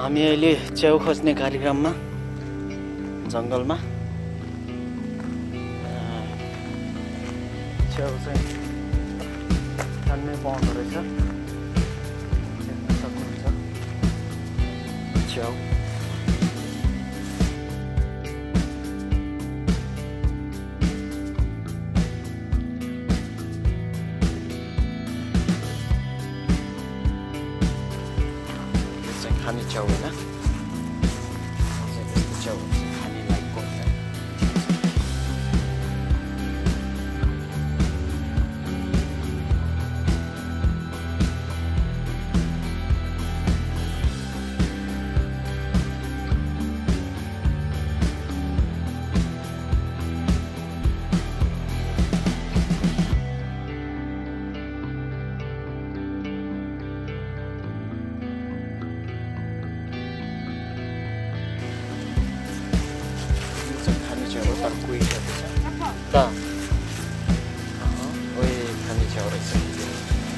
हामी अहिले च्याउ खोज्ने कार्यक्रममा जङ्गलमा। च्याउ चाहिँ छान्नै पाउँदो रहेछ। सक्नुहुन्छ। च्याउ। Hamid Чауна. Запись началась. tankuje. Tak. Ta. Aha. Oj, kamień ciało rozsadzony.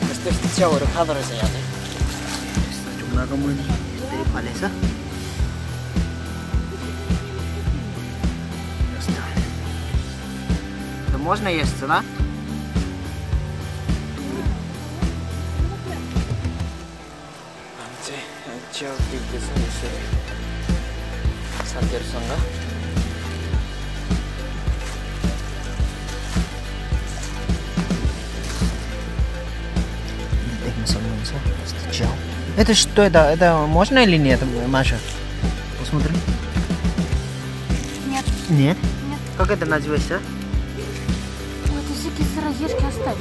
Jest też ciało rozchado rozsadzony. Jest to palesa. To można jeść, co? Chciałbym, żeby to było z Andersona. встречался. Встречал. Это что это? Это можно или нет, Маша? Посмотри. Нет. Нет? Нет. Как это называется? А? Ну, вот всякие сыроежки оставь.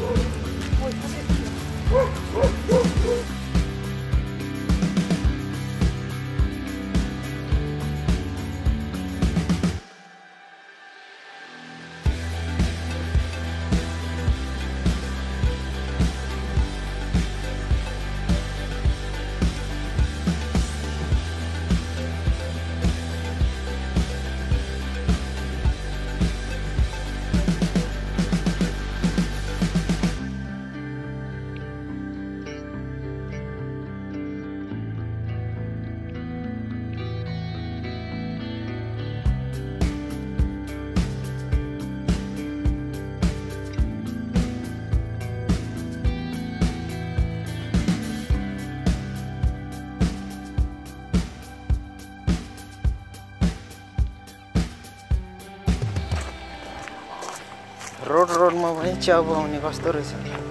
Road रोडमा पनि च्याउ पाउने कस्तो रहेछ?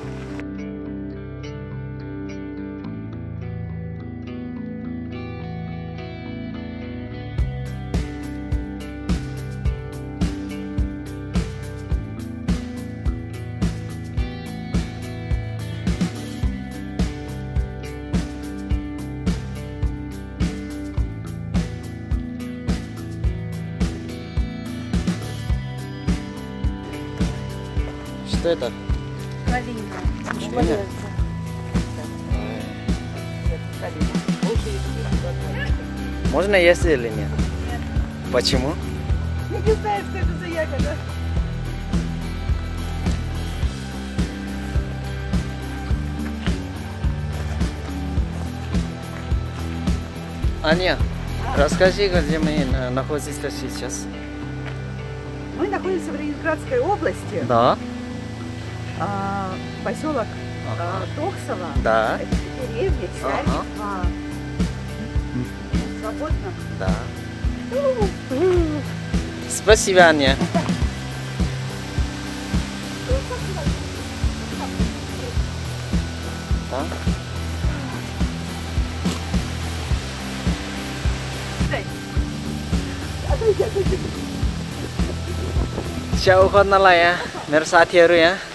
Что это Калина. Члена? Можно есть или нет? Почему? Я не знаю, что это за ягода. Аня, расскажи, где мы на- находимся сейчас. Мы находимся в Ленинградской области, Да? А, поселок а, ага. а, Токсово, да. это деревня, Чарь, ага. свободно. Да. Спасибо, Аня. Да? Siya ukot na lang ya, meron.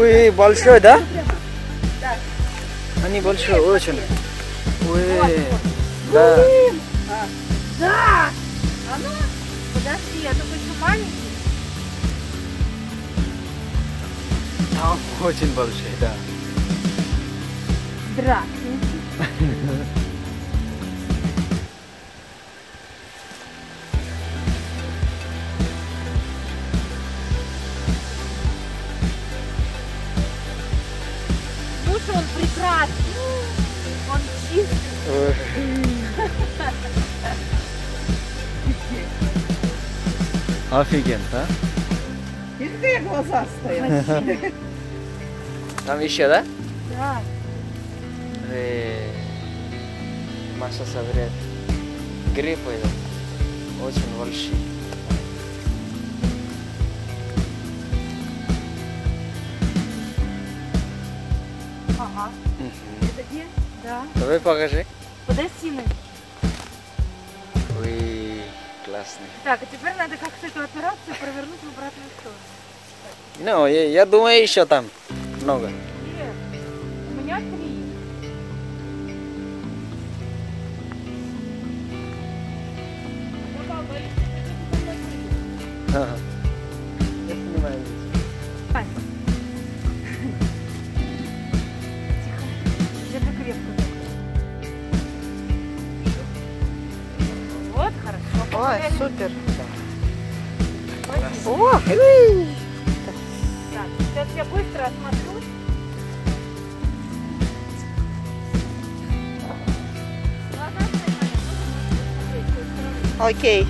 Ой, большой, да? Они большой, очень. Ой, да. Да! А ну, подожди, я только еще маленький. Там очень большой, да. Здравствуйте. Офигенно, а? Ты глаза стоят. Там еще, да? Да. Э, Маша собирает грибы очень большие. Ага. Это где? Да. Давай покажи. Подожди. Ной. Ой, классный. Так, а теперь надо как-то эту операцию провернуть в обратную сторону. Ну, я, я думаю, еще там много. Нет. У меня три. Ага. Ой, супер. Возьми. О, ui. Так, сейчас я быстро осмотрюсь. Глаза свои,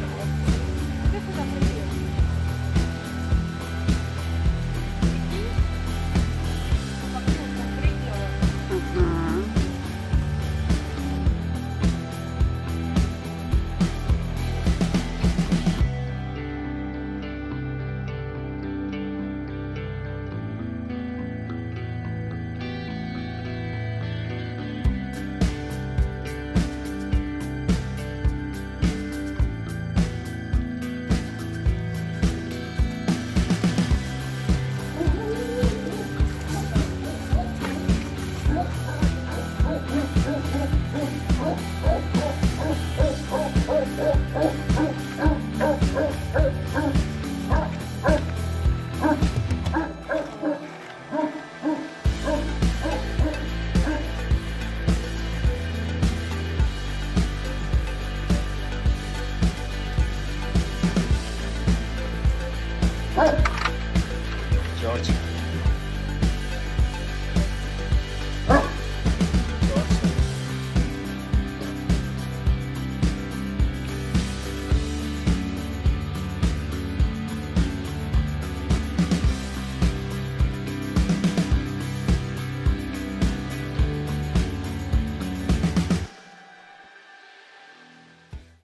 Oh, oh, oh,